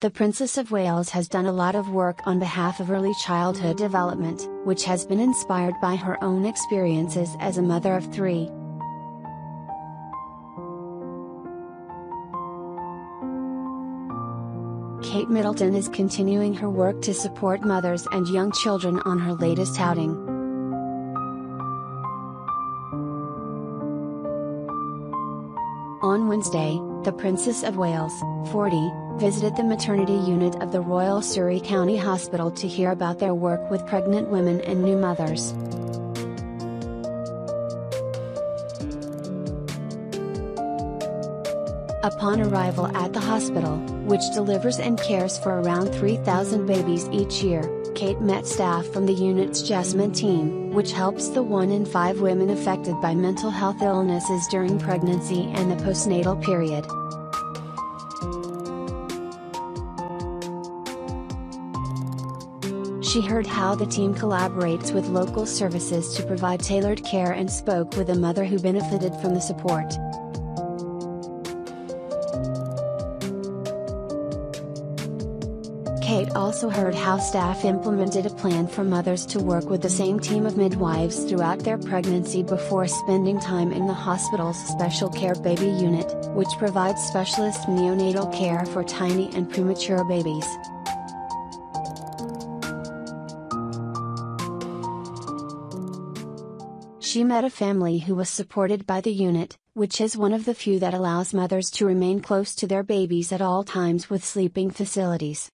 The Princess of Wales has done a lot of work on behalf of early childhood development, which has been inspired by her own experiences as a mother of three. Kate Middleton is continuing her work to support mothers and young children on her latest outing. On Wednesday, the Princess of Wales, 40, visited the maternity unit of the Royal Surrey County Hospital to hear about their work with pregnant women and new mothers. Upon arrival at the hospital, which delivers and cares for around 3,000 babies each year, Kate met staff from the unit's Jasmine team, which helps the 1 in 5 women affected by mental health illnesses during pregnancy and the postnatal period. She heard how the team collaborates with local services to provide tailored care and spoke with a mother who benefited from the support. Kate also heard how staff implemented a plan for mothers to work with the same team of midwives throughout their pregnancy before spending time in the hospital's special care baby unit, which provides specialist neonatal care for tiny and premature babies. She met a family who was supported by the unit, which is one of the few that allows mothers to remain close to their babies at all times with sleeping facilities.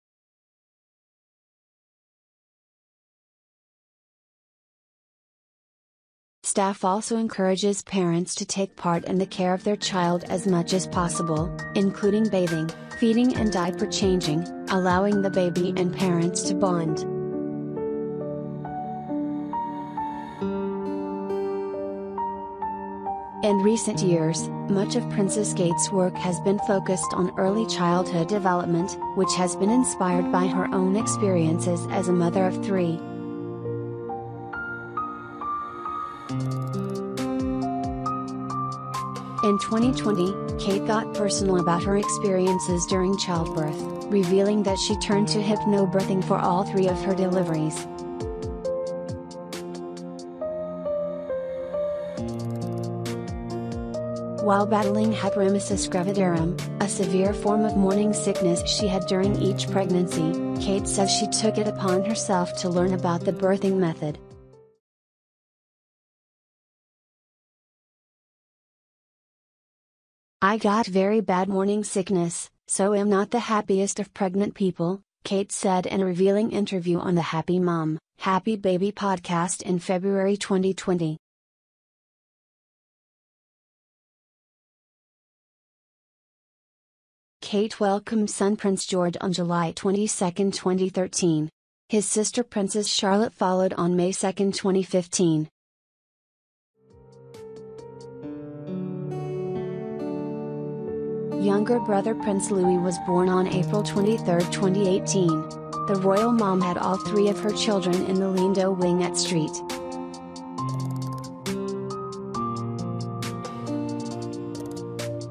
Staff also encourages parents to take part in the care of their child as much as possible, including bathing, feeding and diaper changing, allowing the baby and parents to bond. In recent years, much of Princess Kate's work has been focused on early childhood development, which has been inspired by her own experiences as a mother of three. In 2020, Kate got personal about her experiences during childbirth, revealing that she turned to hypnobirthing for all three of her deliveries. While battling hyperemesis gravidarum, a severe form of morning sickness she had during each pregnancy, Kate says she took it upon herself to learn about the birthing method. I got very bad morning sickness, so am not the happiest of pregnant people, Kate said in a revealing interview on the Happy Mom, Happy Baby podcast in February 2020. Kate welcomed son Prince George on July 22, 2013. His sister Princess Charlotte followed on May 2, 2015. Younger brother Prince Louis was born on April 23, 2018. The royal mom had all three of her children in the Lindo wing at St.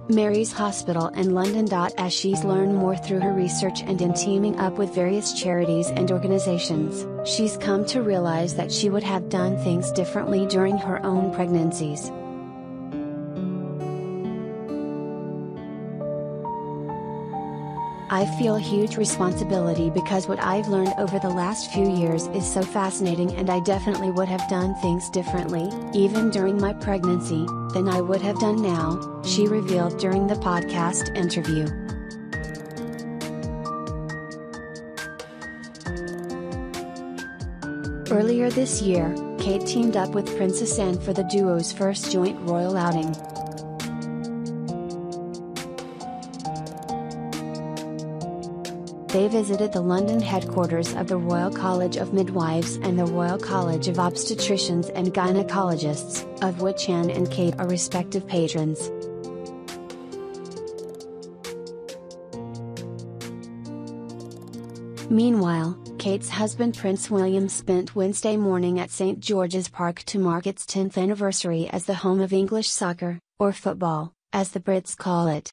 Mary's Hospital in London. As she's learned more through her research and in teaming up with various charities and organizations, she's come to realize that she would have done things differently during her own pregnancies. I feel huge responsibility because what I've learned over the last few years is so fascinating and I definitely would have done things differently, even during my pregnancy, than I would have done now, she revealed during the podcast interview. Earlier this year, Kate teamed up with Princess Anne for the duo's first joint royal outing. They visited the London headquarters of the Royal College of Midwives and the Royal College of Obstetricians and Gynecologists, of which Anne and Kate are respective patrons. Meanwhile, Kate's husband Prince William spent Wednesday morning at St George's Park to mark its 10th anniversary as the home of English soccer, or football, as the Brits call it.